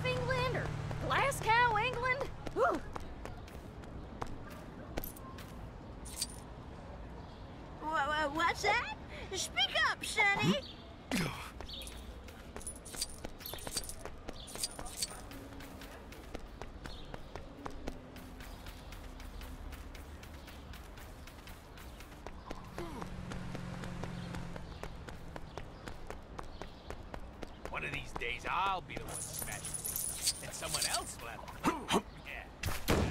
of England or Glasgow, England. Whew. What's that? Speak up, Sonny. Hmm? One of these days, I'll be the one to smashing things. And someone else will have Yeah.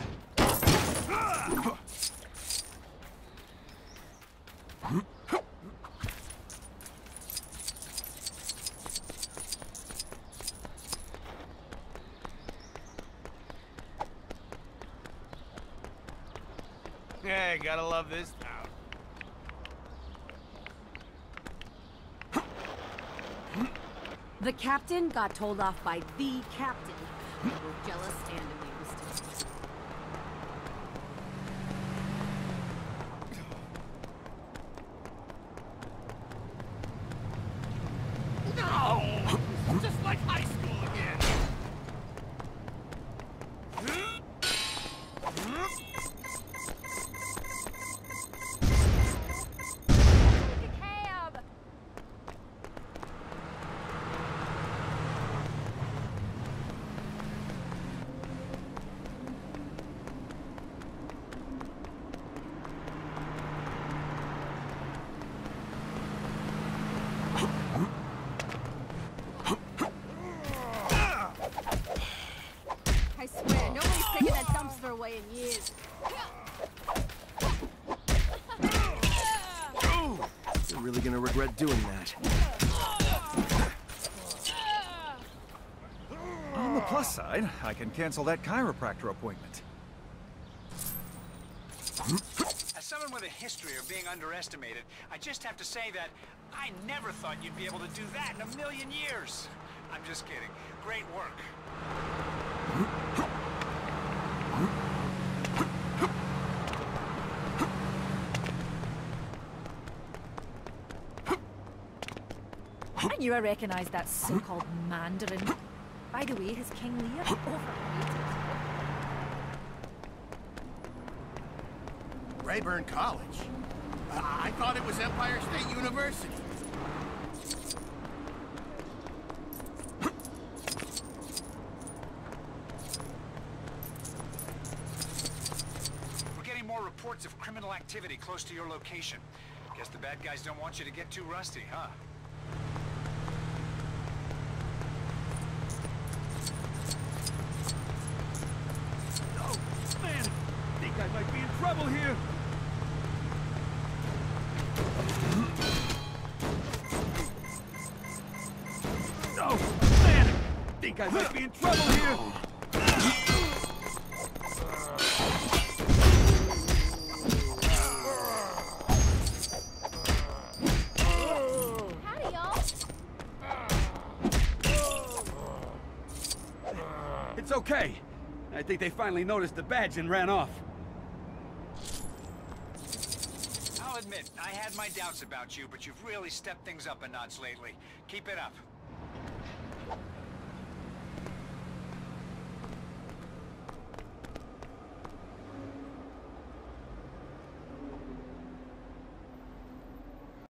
Yeah, gotta love this town. The captain got told off by the captain. Jealous and You're really gonna regret doing that. On the plus side, I can cancel that chiropractor appointment. As someone with a history of being underestimated, I just have to say that I never thought you'd be able to do that in a million years. I'm just kidding. Great work. I knew I recognized that so-called Mandarin. By the way, his King Lear overrated. Rayburn College? I, I thought it was Empire State University. We're getting more reports of criminal activity close to your location. Guess the bad guys don't want you to get too rusty, huh? Think I might be in trouble here! Howdy, y'all. It's okay. I think they finally noticed the badge and ran off. I'll admit, I had my doubts about you, but you've really stepped things up a notch lately. Keep it up.